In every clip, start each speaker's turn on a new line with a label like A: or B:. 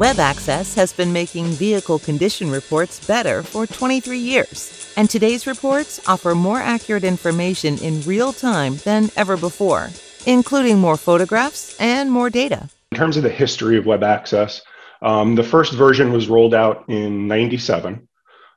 A: WebAccess has been making vehicle condition reports better for 23 years, and today's reports offer more accurate information in real time than ever before, including more photographs and more data.
B: In terms of the history of WebAccess, um, the first version was rolled out in 97.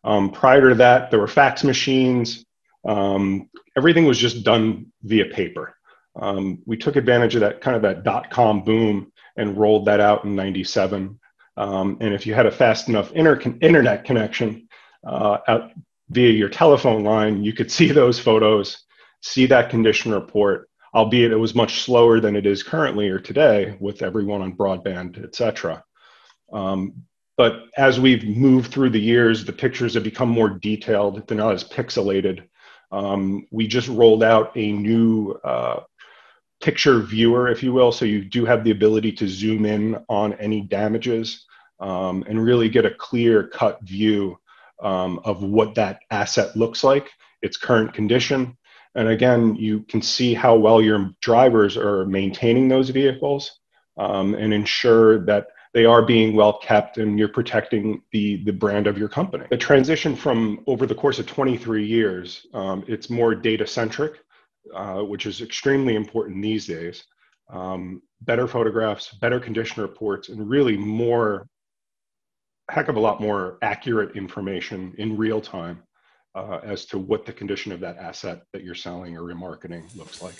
B: Um, prior to that, there were fax machines. Um, everything was just done via paper. Um, we took advantage of that kind of that dot com boom and rolled that out in 97. Um, and if you had a fast enough inter- internet connection uh, out via your telephone line, you could see those photos, see that condition report, albeit it was much slower than it is currently or today with everyone on broadband, et cetera. Um, but as we've moved through the years, the pictures have become more detailed. They're not as pixelated. Um, we just rolled out a new uh, picture viewer, if you will. So you do have the ability to zoom in on any damages um, and really get a clear cut view um, of what that asset looks like, its current condition. And again, you can see how well your drivers are maintaining those vehicles um, and ensure that they are being well kept and you're protecting the, the brand of your company. The transition from over the course of 23 years, um, it's more data centric uh, which is extremely important these days. Um, better photographs, better condition reports, and really more, heck of a lot more accurate information in real time uh, as to what the condition of that asset that you're selling or remarketing looks like.